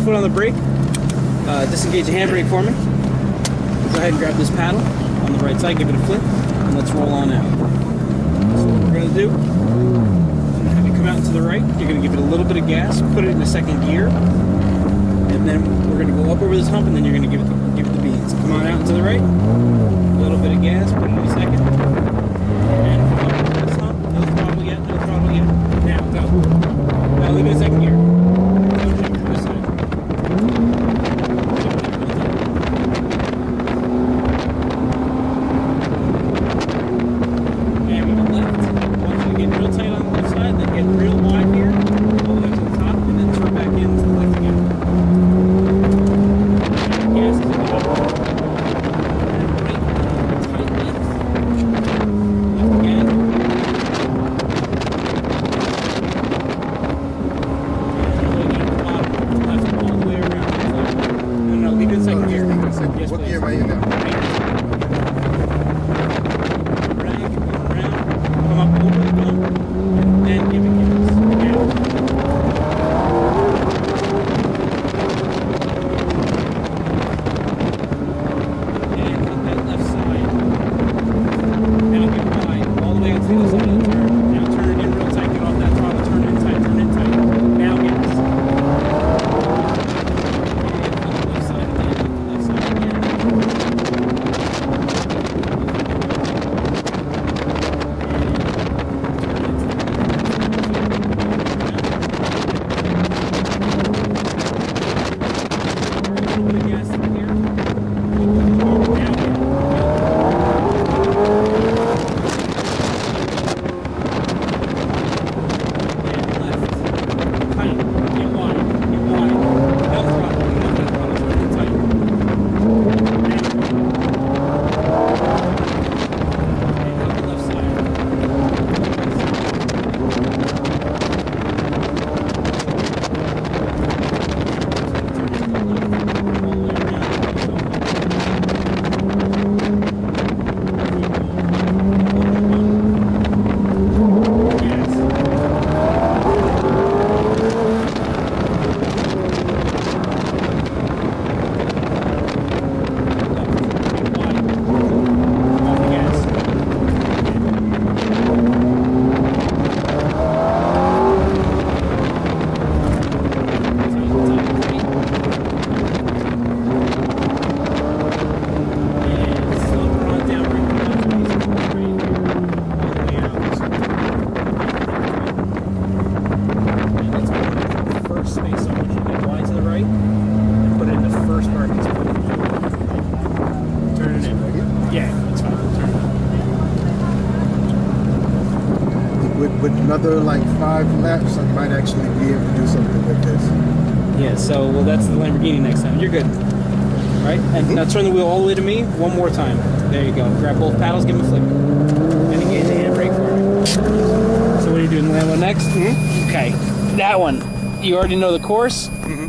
your foot on the brake. Uh, disengage the handbrake for me. Go ahead and grab this paddle on the right side, give it a flip, and let's roll on out. So what we're gonna do, I'm gonna have you come out to the right. You're gonna give it a little bit of gas, put it in the second gear, and then we're gonna go up over this hump, and then you're gonna give it the, give it the beans. Come on out to the right. A little bit of gas, put it in the second. With, with another like five laps, I might actually be able to do something with this. Yeah, so, well, that's the Lamborghini next time. You're good. Right? And mm-hmm. now turn the wheel all the way to me one more time. There you go. Grab both paddles, give them a flip. And engage the handbrake for me. So, what are you doing, the Lambo next? Mm-hmm. Okay. That one. You already know the course. Mm-hmm.